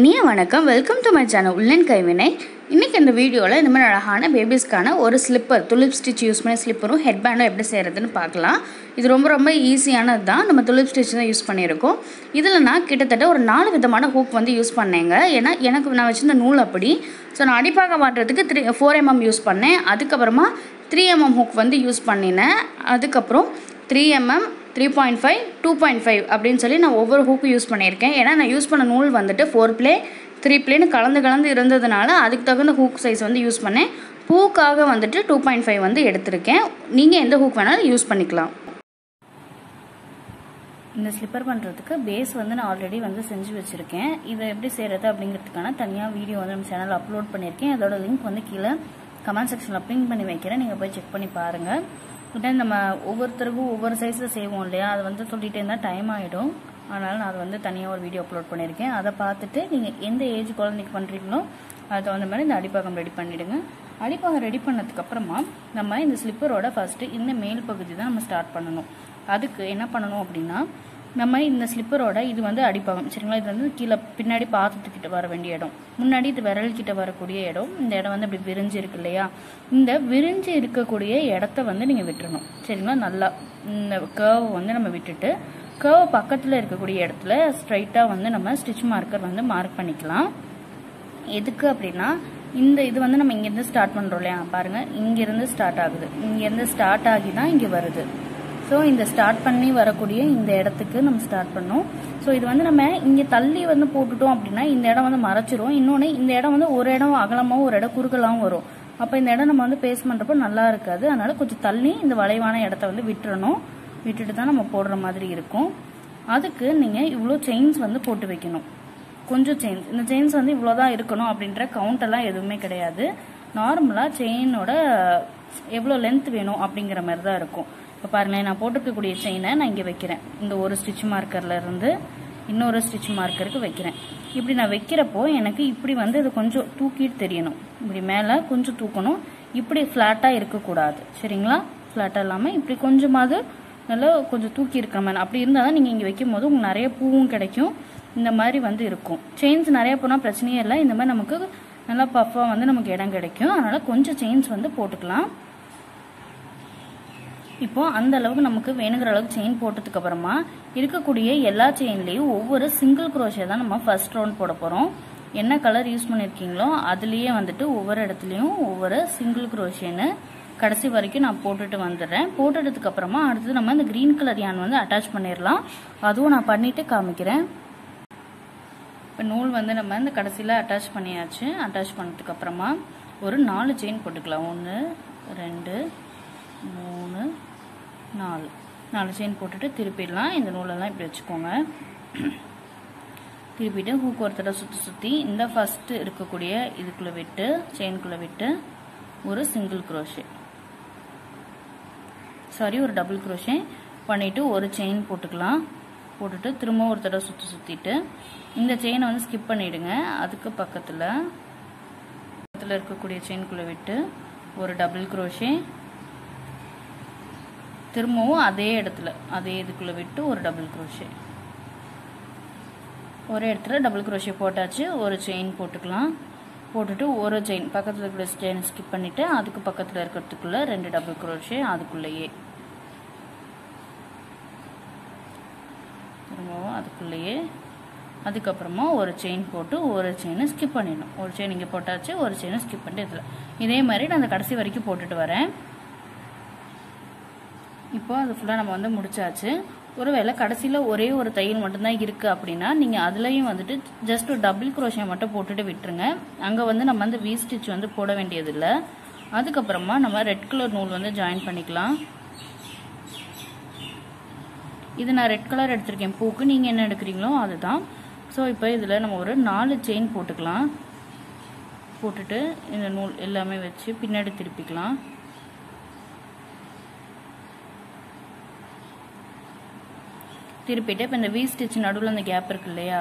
இனிய வணக்கம். Welcome to my channel உள்ளன் கைவினை இன்றைக்கி இந்த வீடியோவில் இந்த மாதிரி அழகான பேபிஸ்க்கான ஒரு ஸ்லிப்பர் துளிப் ஸ்டிச் யூஸ் பண்ணி ஸ்லிப்பரும் ஹெட் பேண்டும் எப்படி செய்கிறதுன்னு பார்க்கலாம். இது ரொம்ப ரொம்ப ஈஸியானது தான். நம்ம துளிப் ஸ்டிச் தான் யூஸ் பண்ணியிருக்கோம். இதில் நான் கிட்டத்தட்ட ஒரு நாலு விதமான ஹூக் வந்து யூஸ் பண்ணேங்க. ஏன்னா எனக்கு நான் வச்சிருந்த நூல் அப்படி. ஸோ நான் அடிப்பாக மாட்டுறதுக்கு த்ரீ ஃபோர் எம்எம் யூஸ் பண்ணேன். அதுக்கப்புறமா த்ரீ எம்எம் ஹூக் வந்து யூஸ் பண்ணினேன். அதுக்கப்புறம் three MM three point five two point five அப்படின்னு சொல்லி நான் ஒவ்வொரு ஹூக்கு யூஸ் பண்ணியிருக்கேன். ஏன்னா நான் யூஸ் பண்ண நூல் வந்துட்டு ஃபோர் ப்ளே த்ரீ ப்ளேன்னு கலந்து கலந்து இருந்ததுனால அதுக்கு தகுந்த ஹூக் சைஸ் வந்து யூஸ் பண்ணேன். பூக்காக வந்துட்டு டூ பாயிண்ட் ஃபைவ் வந்து எடுத்திருக்கேன். நீங்கள் எந்த ஹூக் வேணாலும் யூஸ் பண்ணிக்கலாம். இந்த ஸ்லிப்பர் பண்ணுறதுக்கு பேஸ் வந்து நான் ஆல்ரெடி வந்து செஞ்சு வச்சுருக்கேன். இதை எப்படி செய்கிறது அப்படிங்கிறதுக்கான தனியாக வீடியோ வந்து நம்ம சேனலில் அப்லோட் பண்ணியிருக்கேன். அதோட லிங்க் வந்து கீழே கமெண்ட் செக்ஷனில் பின் பண்ணி வைக்கிறேன். நீங்கள் போய் செக் பண்ணி பாருங்கள் உடனே நம்ம ஒவ்வொருத்தருக்கும் ஒவ்வொரு சைஸில் செய்வோம் இல்லையா? அது வந்து சொல்லிகிட்டே இருந்தால் டைம் ஆகிடும் அதனால் நான் அதை வந்து தனியாக ஒரு வீடியோ அப்லோட் பண்ணியிருக்கேன் அதை பார்த்துட்டு நீங்கள் எந்த ஏஜ் குழந்தைக்கு பண்ணுறீங்களோ அது தகுந்த மாதிரி இந்த அடிப்பாகம் ரெடி பண்ணிவிடுங்க அடிப்பாகம் ரெடி பண்ணதுக்கப்புறமா நம்ம இந்த ஸ்லிப்பரோட ஃபஸ்ட்டு இந்த மேல் பகுதி தான் நம்ம ஸ்டார்ட் பண்ணணும். அதுக்கு என்ன பண்ணணும் அப்படின்னா நம்ம இந்த ஸ்லிப்பரோட இது வந்து அடிப்பாகம். சரிங்களா? இது வந்து கீழே பின்னாடி பாத்திரத்துக்கிட்ட வர வேண்டிய இடம். முன்னாடி இது விரல் கிட்ட வரக்கூடிய இடம். இந்த இடம் வந்து அப்படி விரிஞ்சு இருக்கு இல்லையா? இந்த விரிஞ்சு இருக்கக்கூடிய இடத்த வந்து நீங்கள் விட்டுறணும். சரிங்களா? நல்லா இந்த கேர்வ் வந்து நம்ம விட்டுட்டு கேர்வ் பக்கத்தில் இருக்கக்கூடிய இடத்துல ஸ்ட்ரைட்டாக வந்து நம்ம ஸ்டிச் மார்க்கர் வந்து மார்க் பண்ணிக்கலாம். எதுக்கு அப்படின்னா இந்த இது வந்து நம்ம இங்கேருந்து ஸ்டார்ட் பண்ணுறோம் இல்லையா? பாருங்கள் இங்கேருந்து ஸ்டார்ட் ஆகுது. இங்கேருந்து ஸ்டார்ட் ஆகி தான் இங்கே வருது. ஸோ இந்த ஸ்டார்ட் பண்ணி வரக்கூடிய இந்த இடத்துக்கு நம்ம ஸ்டார்ட் பண்ணோம். ஸோ இது வந்து நம்ம இங்கே தள்ளி வந்து போட்டுட்டோம் அப்படின்னா இந்த இடம் வந்து மறைச்சிரும். இன்னொன்று இந்த இடம் வந்து ஒரு இடம் அகலமாகவும் ஒரு இடம் குறுகலாகவும் வரும். அப்போ இந்த இடம் நம்ம வந்து பேஸ் பண்ணுறப்போ நல்லா இருக்காது. அதனால கொஞ்சம் தள்ளி இந்த வளைவான இடத்த வந்து விட்டுறணும். விட்டுட்டு தான் நம்ம போடுற மாதிரி இருக்கும். அதுக்கு நீங்கள் இவ்வளோ செயின்ஸ் வந்து போட்டு வைக்கணும். கொஞ்சம் செயின்ஸ் இந்த செயின்ஸ் வந்து இவ்வளோதான் இருக்கணும் அப்படின்ற கவுண்ட் எல்லாம் எதுவுமே கிடையாது. நார்மலாக செயினோட எவ்வளோ லென்த் வேணும் அப்படிங்கிற மாதிரி தான் இருக்கும். இப்போ பாருங்களேன் நான் போட்டிருக்கக்கூடிய செயினை நான் இங்கே வைக்கிறேன். இந்த ஒரு ஸ்டிச் மார்க்கர்ல இருந்து இன்னொரு ஸ்டிச் மார்க்கருக்கு வைக்கிறேன். இப்படி நான் வைக்கிறப்போ எனக்கு இப்படி வந்து இது கொஞ்சம் தூக்கிட்டு தெரியணும். இப்படி மேலே கொஞ்சம் தூக்கணும். இப்படி ஃப்ளாட்டாக இருக்கக்கூடாது. சரிங்களா? ஃப்ளாட்டாக இல்லாமல் இப்படி கொஞ்சமாவது நல்லா கொஞ்சம் தூக்கி இருக்கிற மாதிரி. அப்படி இருந்தால் தான் நீங்கள் இங்கே வைக்கும் போது உங்களுக்கு நிறைய பூவும் கிடைக்கும். இந்த மாதிரி வந்து இருக்கும். செயின்ஸ் நிறைய போனால் பிரச்சனையே இல்லை. இந்த மாதிரி நமக்கு நல்லா பஃபாக வந்து நமக்கு இடம் கிடைக்கும். அதனால் கொஞ்சம் செயின்ஸ் வந்து போட்டுக்கலாம். இப்போ அந்த அளவுக்கு நமக்கு வேணுங்கிற அளவுக்கு செயின் போட்டதுக்கு அப்புறமா இருக்கக்கூடிய எல்லா செயின்லேயும் ஒவ்வொரு சிங்கிள் குரோஷே தான் நம்ம ஃபர்ஸ்ட் ரவுண்ட் போட போகிறோம் என்ன கலர் யூஸ் பண்ணியிருக்கீங்களோ அதுலேயே வந்துட்டு ஒவ்வொரு இடத்துலையும் ஒவ்வொரு சிங்கிள் குரோஷேன்னு கடைசி வரைக்கும் நான் போட்டுட்டு வந்துடுறேன். போட்டுட்டதுக்கு அப்புறமா அடுத்தது நம்ம இந்த க்ரீன் கலர் யான் வந்து அட்டாச் பண்ணிடலாம். அதுவும் நான் பண்ணிட்டு காமிக்கிறேன். இப்போ நூல் வந்து நம்ம இந்த கடைசியில் அட்டாச் பண்ணியாச்சு. அட்டாச் பண்ணதுக்கு அப்புறமா ஒரு நாலு செயின் போட்டுக்கலாம். ஒன்று ரெண்டு மூணு நாலு நாலு செயின் போட்டுட்டு திருப்பிடலாம். இந்த நூலெல்லாம் இப்படி வச்சுக்கோங்க. திருப்பிட்டு ஹூக் ஒரு தடவை சுற்றி சுற்றி இந்த ஃபஸ்ட்டு இருக்கக்கூடிய இதுக்குள்ளே விட்டு செயின்குள்ளே விட்டு ஒரு சிங்கிள் குரோஷே சாரி ஒரு டபுள் குரோஷே பண்ணிவிட்டு ஒரு செயின் போட்டுக்கலாம். போட்டுட்டு திரும்ப ஒரு தடவை சுற்றி சுற்றிட்டு இந்த செயினை வந்து ஸ்கிப் பண்ணிவிடுங்க அதுக்கு பக்கத்தில் பக்கத்தில் இருக்கக்கூடிய செயின்குள்ளே விட்டு ஒரு டபுள் குரோஷே திரும்பவும் அதே இடத்துல அதே இதுக்குள்ளே விட்டு ஒரு டபுள் குரோஷே ஒரு இடத்துல டபுள் குரோஷே போட்டாச்சு. ஒரு செயின் போட்டுக்கலாம். போட்டுட்டு ஒரு செயின் பக்கத்தில் இருக்கிற செயின் ஸ்கிப் பண்ணிவிட்டு அதுக்கு பக்கத்தில் இருக்கிறதுக்குள்ளே ரெண்டு டபுள் குரோஷே அதுக்குள்ளேயே. திரும்பவும் அதுக்குள்ளேயே. அதுக்கப்புறமா ஒரு செயின் போட்டு ஒரு செயினை ஸ்கிப் பண்ணிடணும். ஒரு செயின் இங்கே போட்டாச்சு ஒரு செயினை ஸ்கிப் பண்ணிட்டு இதில். இதே மாதிரி நான் அந்த கடைசி வரைக்கும் போட்டுட்டு வரேன். இப்போ அது ஃபுல்லாக நம்ம வந்து முடிச்சாச்சு. ஒருவேளை கடைசியில் ஒரே ஒரு தையல் மட்டும்தான் இருக்குது அப்படின்னா நீங்கள் அதுலேயும் வந்துட்டு ஜஸ்ட் ஒரு டபுள் குரோஷியை மட்டும் போட்டுட்டு விட்டுருங்க. அங்கே வந்து நம்ம வந்து வி ஸ்டிச் வந்து போட வேண்டியதில்லை. அதுக்கப்புறமா நம்ம ரெட் கலர் நூல் வந்து ஜாயின் பண்ணிக்கலாம். இது நான் ரெட் கலர் எடுத்திருக்கேன். பூக்கு நீங்கள் என்ன எடுக்கிறீங்களோ அதுதான். ஸோ இப்போ இதில் நம்ம ஒரு நாலு செயின் போட்டுக்கலாம். போட்டுட்டு இந்த நூல் எல்லாமே வச்சு பின்னாடி திருப்பிக்கலாம். திருப்பிட்டு இப்போ இந்த வி ஸ்டிச் நடுவில் அந்த கேப் இருக்கு இல்லையா?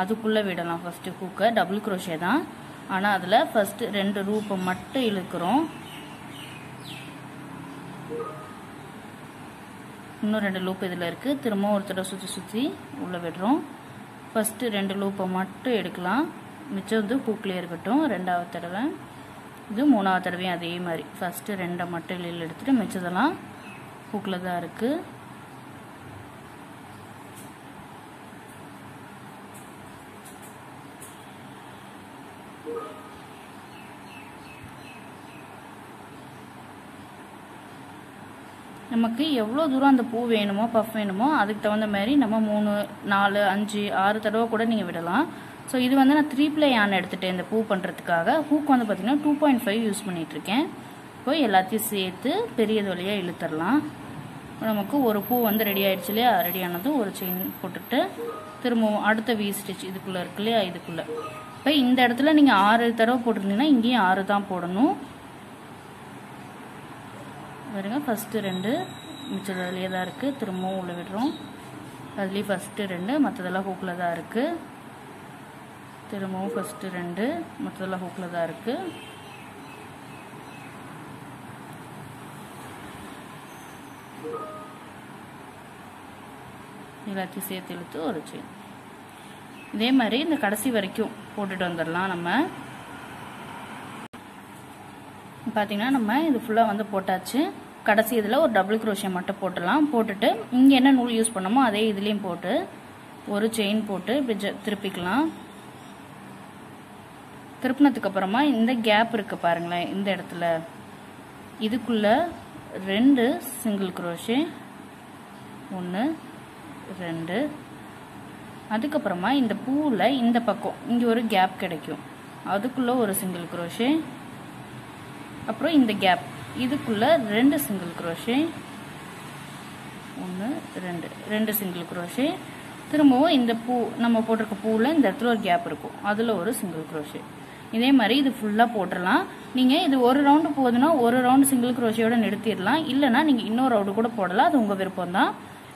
அதுக்குள்ளே விடலாம். ஃபஸ்ட்டு ஹூக்கை டபுள் குரோஷே தான். ஆனால் அதில் ஃபஸ்ட்டு ரெண்டு ரூப்பை மட்டும் இழுக்கிறோம். இன்னும் ரெண்டு லூப் இதில் இருக்குது திரும்ப ஒரு தடவை சுற்றி சுற்றி உள்ளே விடுறோம். ஃபஸ்ட்டு ரெண்டு லூப்பை மட்டும் எடுக்கலாம். மிச்சம் வந்து ஹூக்லேயே இருக்கட்டும். ரெண்டாவது தடவை. இது மூணாவது தடவையும் அதே மாதிரி. ஃபஸ்ட்டு ரெண்டை மட்டும் வெளியில் எடுத்துகிட்டு மிச்சதெல்லாம் ஹூக்கில் தான் இருக்குது நமக்கு எவ்வளோ தூரம் அந்த பூ வேணுமோ பஃப் வேணுமோ அதுக்கு தகுந்த மாதிரி நம்ம மூணு நாலு அஞ்சு ஆறு தடவை கூட நீங்கள் விடலாம். ஸோ இது வந்து நான் த்ரீ ப்ளே யான் எடுத்துகிட்டேன் இந்த பூ பண்ணுறதுக்காக ஹூக் வந்து பார்த்திங்கன்னா டூ பாயிண்ட் ஃபைவ் யூஸ் பண்ணிகிட்ருக்கேன் இப்போ எல்லாத்தையும் சேர்த்து பெரியது வழியாக இழுத்துடலாம். நமக்கு ஒரு பூ வந்து ரெடி ஆயிடுச்சு இல்லையா? ரெடி ஆனதும் ஒரு செயின் போட்டுட்டு திரும்பவும் அடுத்த வி ஸ்டிச் இதுக்குள்ளே இருக்கு இல்லையா? இதுக்குள்ளே. இப்போ இந்த இடத்துல நீங்கள் ஆறு தடவை போட்டிருந்தீங்கன்னா இங்கேயும் ஆறு தான் போடணும். பாருங்க ஃபஸ்ட்டு ரெண்டு மிச்சது அதுலேயே தான் இருக்குது திரும்பவும் உள்ள விடுறோம். அதுலேயும் ஃபஸ்ட்டு ரெண்டு மற்றதெல்லாம் ஹூக்கில் தான் இருக்குது திரும்பவும் ஃபஸ்ட்டு ரெண்டு மற்றதெல்லாம் ஹூக்கில் தான் இருக்குது எல்லாத்தையும் சேர்த்து இழுத்து ஒரு செயின் இதே மாதிரி இந்த கடைசி வரைக்கும் போட்டுட்டு வந்துடலாம் நம்ம. பார்த்தீங்கன்னா நம்ம இது ஃபுல்லாக வந்து போட்டாச்சு. கடைசி இதில் ஒரு டபுள் குரோஷியா மட்டும் போட்டுடலாம். போட்டுட்டு இங்கே என்ன நூல் யூஸ் பண்ணமோ அதே இதுலேயும் போட்டு ஒரு செயின் போட்டு இப்படி திருப்பிக்கலாம். திருப்பினதுக்கு அப்புறமா இந்த கேப் இருக்கு பாருங்களேன் இந்த இடத்துல. இதுக்குள்ள ரெண்டு சிங்கிள் குரோஷே ஒன்று ரெண்டு. அதுக்கப்புறமா இந்த பூவில் இந்த பக்கம் இங்கே ஒரு கேப் கிடைக்கும். அதுக்குள்ளே ஒரு சிங்கிள் குரோஷே அப்புறம் இந்த கேப் இதுக்குள்ளே ரெண்டு சிங்கிள் குரோஷே ஒன்று ரெண்டு. ரெண்டு சிங்கிள் குரோஷே திரும்பவும் இந்த பூ நம்ம போட்டிருக்க பூவில் இந்த இடத்துல ஒரு கேப் இருக்கும். அதில் ஒரு சிங்கிள் குரோஷே இதே மாதிரி இது ஃபுல்லாக போட்டுடலாம். நீங்கள் இது ஒரு ரவுண்டு போகுதுன்னா ஒரு ரவுண்டு சிங்கிள் குரோஷியோட நிறுத்திடலாம். இல்லைனா நீங்கள் இன்னொரு ரவுண்டு கூட போடலாம். அது உங்கள் விருப்பம் தான்.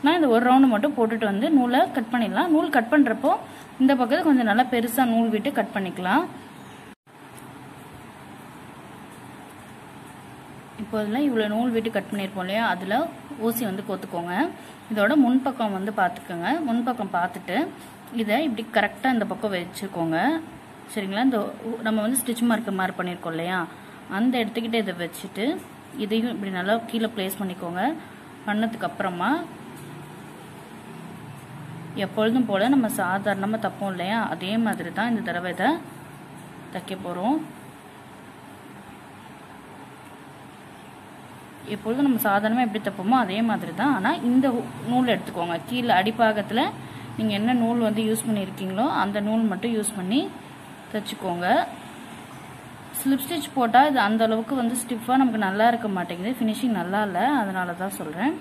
நான் இந்த ஒரு ரவுண்டு மட்டும் போட்டுட்டு வந்து நூலை கட் பண்ணிடலாம். நூல் கட் பண்ணுறப்போ இந்த பக்கத்தில் கொஞ்சம் நல்லா பெருசாக நூல் விட்டு கட் பண்ணிக்கலாம். இப்போ இவ்வளோ நூல் விட்டு கட் பண்ணியிருப்போம் இல்லையா? அதில் ஊசி வந்து கோத்துக்கோங்க. இதோட முன்பக்கம் வந்து பார்த்துக்கோங்க முன்பக்கம் பார்த்துட்டு இதை இப்படி கரெக்டாக இந்த பக்கம் வச்சுக்கோங்க சரிங்களா? இந்த நம்ம வந்து ஸ்டிச் மார்க் மாதிரி பண்ணியிருக்கோம் இல்லையா? அந்த இடத்துக்கிட்ட இதை வச்சுட்டு இதையும் இப்படி நல்லா கீழே ப்ளேஸ் பண்ணிக்கோங்க. பண்ணதுக்கு அப்புறமா எப்பொழுதும் போல் நம்ம சாதாரணமாக தப்போம் இல்லையா? அதே மாதிரி தான் இந்த தடவை இதை தைக்க போகிறோம் எப்பொழுதும் நம்ம சாதாரணமாக எப்படி தைப்போமோ அதே மாதிரி தான் ஆனால் இந்த ஹூ- நூல் எடுத்துக்கோங்க. கீழே அடிப்பாகத்தில் நீங்கள் என்ன நூல் வந்து யூஸ் பண்ணியிருக்கீங்களோ அந்த நூல் மட்டும் யூஸ் பண்ணி தைச்சிக்கோங்க. ஸ்லிப் ஸ்டிச் போட்டால் இது அந்த அளவுக்கு வந்து ஸ்டிஃபாக நமக்கு நல்லா இருக்க மாட்டேங்குது. ஃபினிஷிங் நல்லா இல்லை. அதனால தான் சொல்கிறேன்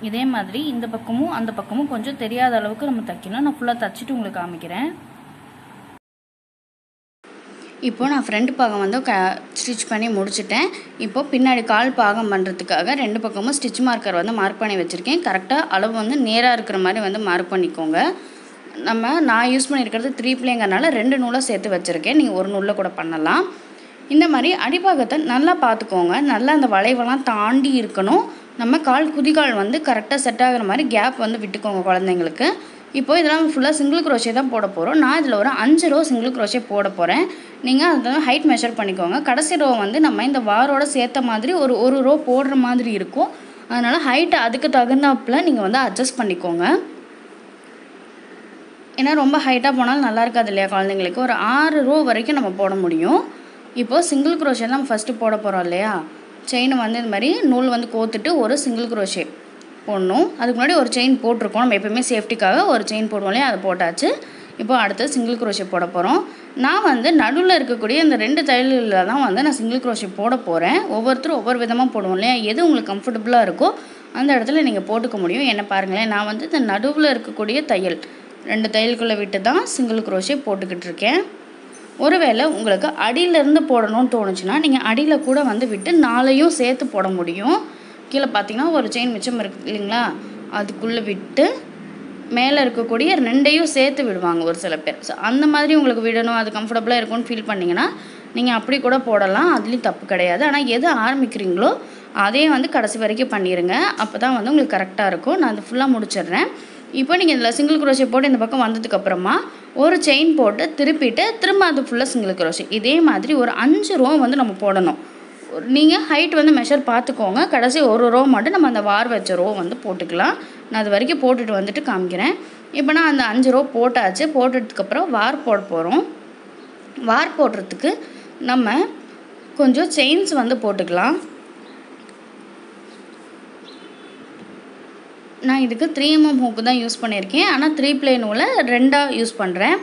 இதே மாதிரி இந்த பக்கமும் அந்த பக்கமும் கொஞ்சம் தெரியாத அளவுக்கு நம்ம தைக்கணும். நான் ஃபுல்லாக தைச்சிட்டு உங்களுக்கு காமிக்கிறேன். இப்போது நான் ஃப்ரண்ட் பாகம் வந்து க ஸ்டிச் பண்ணி முடிச்சுட்டேன். இப்போது பின்னாடி கால் பாகம் பண்ணுறதுக்காக ரெண்டு பக்கமும் ஸ்டிச் மார்க்கர் வந்து மார்க் பண்ணி வச்சுருக்கேன். கரெக்டாக அளவு வந்து நேராக இருக்கிற மாதிரி வந்து மார்க் பண்ணிக்கோங்க. நம்ம நான் யூஸ் பண்ணியிருக்கிறது த்ரீ பிள்ளைங்கிறனால ரெண்டு நூலை சேர்த்து வச்சுருக்கேன். நீங்கள் ஒரு நூலில் கூட பண்ணலாம். இந்த மாதிரி அடிப்பாகத்தை நல்லா பார்த்துக்கோங்க. நல்லா அந்த வளைவெல்லாம் தாண்டி இருக்கணும். நம்ம கால் குதிகால் வந்து கரெக்டாக செட் ஆகுற மாதிரி கேப் வந்து விட்டுக்கோங்க குழந்தைங்களுக்கு. இப்போ இதெல்லாம் ஃபுல்லாக சிங்கிள் குரோஷே தான் போட போகிறோம் நான் இதில் ஒரு அஞ்சு ரோ சிங்கிள் குரோஷே போட போகிறேன் நீங்கள் அதில் ஹைட் மெஷர் பண்ணிக்கோங்க. கடைசி ரோ வந்து நம்ம இந்த வாரோட சேர்த்த மாதிரி ஒரு ஒரு ரோ போடுற மாதிரி இருக்கும். அதனால் ஹைட்டை அதுக்கு தகுந்தாப்புல நீங்கள் வந்து அட்ஜஸ்ட் பண்ணிக்கோங்க. ஏன்னா ரொம்ப ஹைட்டாக போனாலும் நல்லா இருக்காது இல்லையா குழந்தைங்களுக்கு? ஒரு ஆறு ரோ வரைக்கும் நம்ம போட முடியும். இப்போது சிங்கிள் குரோஷே தான் நம்ம ஃபஸ்ட்டு போட போகிறோம் இல்லையா? செயின் வந்து இது மாதிரி நூல் வந்து கோத்துட்டு ஒரு சிங்கிள் குரோஷே போடணும். அதுக்கு முன்னாடி ஒரு செயின் போட்டிருக்கோம். நம்ம எப்பயுமே சேஃப்டிக்காக ஒரு செயின் போடுவோம் இல்லையா? அதை போட்டாச்சு. இப்போ அடுத்து சிங்கிள் குரோஷே போட போகிறோம் நான் வந்து நடுவில் இருக்கக்கூடிய இந்த ரெண்டு தையல்களில் தான் வந்து நான் சிங்கிள் குரோஷே போட போகிறேன் ஒவ்வொருத்தரும் ஒவ்வொரு விதமாக போடுவோம் இல்லையா? எது உங்களுக்கு கம்ஃபர்டபுளாக இருக்கோ அந்த இடத்துல நீங்கள் போட்டுக்க முடியும். என்ன பாருங்களேன். நான் வந்து இந்த நடுவில் இருக்கக்கூடிய தையல் ரெண்டு தையலுக்குள்ளே விட்டு தான் சிங்கிள் குரோஷே போட்டுக்கிட்டு இருக்கேன். ஒருவேளை உங்களுக்கு அடியிலேருந்து போடணும்னு தோணுச்சுன்னா நீங்கள் அடியில் கூட வந்து விட்டு நாளையும் சேர்த்து போட முடியும். கீழே பார்த்தீங்கன்னா ஒரு செயின் மிச்சம் இருக்கு இல்லைங்களா? அதுக்குள்ளே விட்டு மேலே இருக்கக்கூடிய ரெண்டையும் சேர்த்து விடுவாங்க ஒரு சில பேர். ஸோ அந்த மாதிரி உங்களுக்கு விடணும் அது கம்ஃபர்டபுளாக இருக்கும்னு ஃபீல் பண்ணிங்கன்னா நீங்கள் அப்படி கூட போடலாம் அதுலேயும் தப்பு கிடையாது. ஆனால் எது ஆரம்பிக்கிறீங்களோ அதே வந்து கடைசி வரைக்கும் பண்ணிடுங்க அப்போ தான் வந்து உங்களுக்கு கரெக்டாக இருக்கும். நான் அது ஃபுல்லாக முடிச்சிடுறேன். இப்போ நீங்கள் இதில் சிங்கிள் குரோஷே போட்டு இந்த பக்கம் வந்ததுக்கப்புறமா ஒரு செயின் போட்டு திருப்பிட்டு திரும்ப அது ஃபுல்லாக சிங்கிள் குரோஷே இதே மாதிரி ஒரு அஞ்சு ரோ வந்து நம்ம போடணும். நீங்கள் ஹைட் வந்து மெஷர் பார்த்துக்கோங்க. கடைசி ஒரு ரோ மட்டும் நம்ம அந்த வார் வச்ச ரோ வந்து போட்டுக்கலாம். நான் அது வரைக்கும் போட்டுட்டு வந்துட்டு காமிக்கிறேன். இப்போ நான் அந்த அஞ்சு ரோ போட்டாச்சு. போட்டதுக்கப்புறம் வார் போட போகிறோம் வார் போடுறதுக்கு நம்ம கொஞ்சம் செயின்ஸ் வந்து போட்டுக்கலாம். நான் இதுக்கு த்ரீ எம்எம் ஹூக்கு தான் யூஸ் பண்ணியிருக்கேன். ஆனால் த்ரீ பிளே நூலை ரெண்டாக யூஸ் பண்ணுறேன்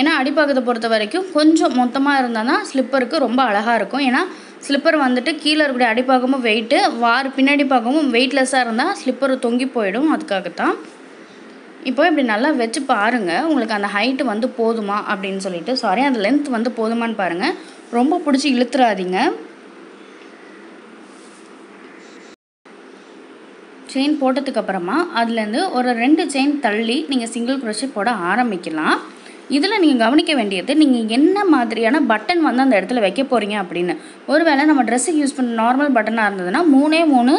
ஏன்னா அடிப்பாக்கத்தை பொறுத்த வரைக்கும் கொஞ்சம் மொத்தமாக இருந்தால் தான் ஸ்லிப்பருக்கு ரொம்ப அழகாக இருக்கும். ஏன்னா ஸ்லிப்பர் வந்துட்டு கீழே இருக்கக்கூடிய அடிப்பாகமும் வெயிட்டு வார் பின்னாடி பாகமும் வெயிட்லெஸ்ஸாக இருந்தால் ஸ்லிப்பர் தொங்கி போயிடும் அதுக்காகத்தான். இப்போ இப்படி நல்லா வச்சு பாருங்கள் உங்களுக்கு அந்த ஹைட்டு வந்து போதுமா அப்படின்னு சொல்லிட்டு. சாரி அந்த லென்த் வந்து போதுமான்னு பாருங்கள் ரொம்ப பிடிச்சி இழுத்துறாதீங்க. செயின் போட்டதுக்கப்புறமா அதுலேருந்து ஒரு ரெண்டு செயின் தள்ளி நீங்கள் சிங்கிள் குரோஷி போட ஆரம்பிக்கலாம். இதில் நீங்கள் கவனிக்க வேண்டியது நீங்கள் என்ன மாதிரியான பட்டன் வந்து அந்த இடத்துல வைக்க போகிறீங்க அப்படின்னு. ஒருவேளை நம்ம ட்ரெஸ்ஸுக்கு யூஸ் பண்ண நார்மல் பட்டனாக இருந்ததுன்னா மூணே மூணு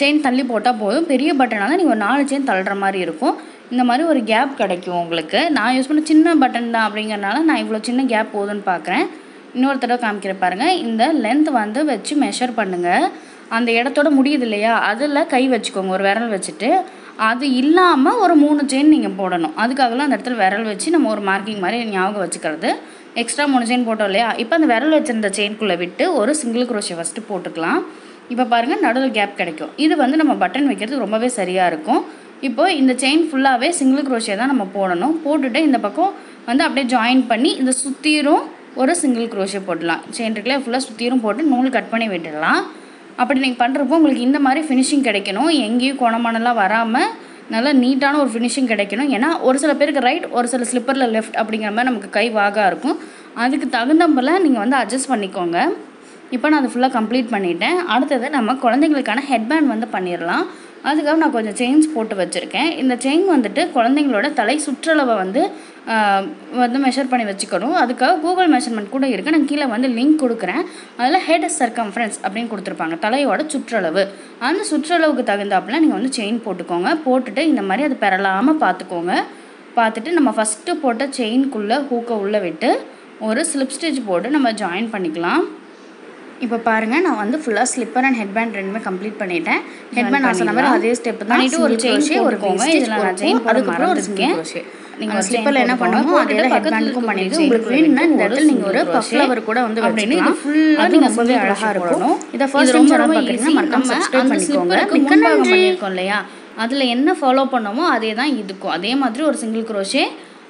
செயின் தள்ளி போட்டால் போதும். பெரிய பட்டனாக தான் நீங்கள் ஒரு நாலு செயின் தள்ளுற மாதிரி இருக்கும். இந்த மாதிரி ஒரு கேப் கிடைக்கும் உங்களுக்கு. நான் யூஸ் பண்ண சின்ன பட்டன் தான் அப்படிங்கிறனால நான் இவ்வளோ சின்ன கேப் போதுன்னு பார்க்குறேன் இன்னொரு தடவை காமிக்கிற பாருங்கள் இந்த லென்த் வந்து வச்சு மெஷர் பண்ணுங்கள் அந்த இடத்தோட முடியுது இல்லையா? அதில் கை வச்சுக்கோங்க. ஒரு விரல் வச்சுட்டு. அது இல்லாமல் ஒரு மூணு செயின் நீங்கள் போடணும். அதுக்காகலாம் அந்த இடத்துல விரல் வச்சு நம்ம ஒரு மார்க்கிங் மாதிரி ஞாபகம் வச்சுக்கிறது. எக்ஸ்ட்ரா மூணு செயின் போட்டோம் இல்லையா? இப்போ அந்த விரல் வச்சிருந்த செயின்குள்ளே விட்டு ஒரு சிங்கிள் குரோஷே ஃபஸ்ட்டு போட்டுக்கலாம். இப்போ பாருங்கள் நடுவில் கேப் கிடைக்கும். இது வந்து நம்ம பட்டன் வைக்கிறது ரொம்பவே சரியாக இருக்கும். இப்போ இந்த செயின் ஃபுல்லாகவே சிங்கிள் குரோஷியை தான் நம்ம போடணும். போட்டுட்டு இந்த பக்கம் வந்து அப்படியே ஜாயின் பண்ணி இந்த சுற்றிரும் ஒரு சிங்கிள் குரோஷியை போடலாம் செயின் இருக்குல்ல ஃபுல்லாக சுற்றிரும் போட்டு நூல் கட் பண்ணி விட்டுடலாம். அப்படி நீங்கள் பண்ணுறப்போ உங்களுக்கு இந்த மாதிரி ஃபினிஷிங் கிடைக்கணும். எங்கேயும் குணமானலாம் வராமல் நல்லா நீட்டான ஒரு ஃபினிஷிங் கிடைக்கணும். ஏன்னா ஒரு சில பேருக்கு ரைட் ஒரு சில ஸ்லிப்பரில் லெஃப்ட் அப்படிங்கிற மாதிரி நமக்கு கை வாகாக இருக்கும். அதுக்கு தகுந்த போல் நீங்கள் வந்து அட்ஜஸ்ட் பண்ணிக்கோங்க. இப்போ நான் அதை ஃபுல்லாக கம்ப்ளீட் பண்ணிட்டேன். அடுத்தது நம்ம குழந்தைங்களுக்கான ஹெட்பேண்ட் வந்து பண்ணிடலாம் அதுக்காக நான் கொஞ்சம் செயின்ஸ் போட்டு வச்சுருக்கேன். இந்த செயின் வந்துட்டு குழந்தைங்களோட தலை சுற்றளவை வந்து வந்து மெஷர் பண்ணி வச்சுக்கணும். அதுக்காக கூகுள் மெஷர்மெண்ட் கூட இருக்குது நான் கீழே வந்து லிங்க் கொடுக்குறேன். அதில் ஹெட் சர்க்கம்ஃபரன்ஸ் அப்படின்னு கொடுத்துருப்பாங்க. தலையோட சுற்றளவு. அந்த சுற்றளவுக்கு தகுந்தாப்புல நீங்கள் வந்து செயின் போட்டுக்கோங்க. போட்டுட்டு இந்த மாதிரி அது பெறலாமல் பார்த்துக்கோங்க பார்த்துட்டு நம்ம ஃபஸ்ட்டு போட்ட செயின்குள்ளே ஹூக்கை உள்ளே விட்டு ஒரு ஸ்லிப் ஸ்டிச் போட்டு நம்ம ஜாயின் பண்ணிக்கலாம். இப்போ பாருங்கள் நான் வந்து ஃபுல்லாக ஸ்லிப்பர் அண்ட் ஹெட்பேண்ட் ரெண்டுமே கம்ப்ளீட் பண்ணிட்டேன். ஹெட்பேண்ட் சொன்ன மாதிரி அதே ஸ்டெப் தான் ஒரு செயின் ஒரு கோங்க இதில் நான் செயின் போட மறந்துருக்கேன் நீங்கள் ஸ்லிப்பரில் என்ன பண்ணணுமோ அதே ஹெட்பேண்டுக்கும் பண்ணிட்டு உங்களுக்கு வேணும்னா இந்த இடத்துல நீங்கள் ஒரு பஃப் ஃப்ளவர் கூட வந்து அப்படின்னு இது ஃபுல்லாக நீங்கள் ரொம்பவே அழகாக இருக்கும் இதை ஃபர்ஸ்ட் சேனல் பார்க்குறீங்கன்னா மறக்காம சப்ஸ்கிரைப் பண்ணிக்கோங்க. மிக்க நன்றி. பண்ணியிருக்கோம் இல்லையா? அதில் என்ன ஃபாலோ பண்ணோமோ அதே தான் இதுக்கும். அதே மாதிரி ஒரு சிங்கிள் குரோஷே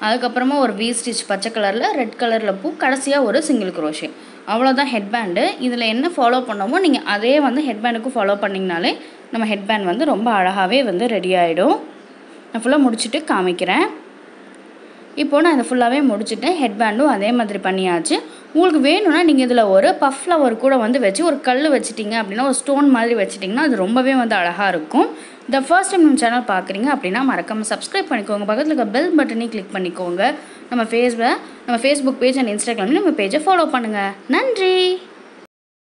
அதுக்கப்புறமா ஒரு வி ஸ்டிச் பச்சை கலரில் ரெட் கலரில் பூ கடைசியாக ஒரு சிங்கிள் குரோஷே அவ்வளோதான் ஹெட்பேண்டு இதில் என்ன ஃபாலோ பண்ணோமோ நீங்கள் அதே வந்து ஹெட்பேண்டுக்கும் ஃபாலோ பண்ணிங்கனாலே நம்ம ஹெட்பேண்ட் வந்து ரொம்ப அழகாகவே வந்து ரெடி ஆகிடும் நான் ஃபுல்லாக முடிச்சுட்டு காமிக்கிறேன். இப்போது நான் இதை ஃபுல்லாகவே முடிச்சுட்டேன் ஹெட்பேண்டும் அதே மாதிரி பண்ணியாச்சு. உங்களுக்கு வேணும்னா நீங்கள் இதில் ஒரு பஃப் ஃப்ளவர் கூட வந்து வச்சு ஒரு கல் வச்சுட்டிங்க அப்படின்னா ஒரு ஸ்டோன் மாதிரி வச்சுட்டிங்கன்னா அது ரொம்பவே வந்து அழகாக இருக்கும். த ஃபர்ஸ்ட் டைம் நம்ம சேனல் பார்க்குறீங்க அப்படின்னா மறக்காமல் சப்ஸ்கிரைப் பண்ணிக்கோங்க. பக்கத்தில் இருக்க பெல் பட்டனையும் கிளிக் பண்ணிக்கோங்க. நம்ம ஃபேஸில் நம்ம ஃபேஸ்புக் பேஜ் அண்ட் இன்ஸ்டாகிராம்லேயும் நம்ம பேஜை ஃபாலோ பண்ணுங்கள் நன்றி!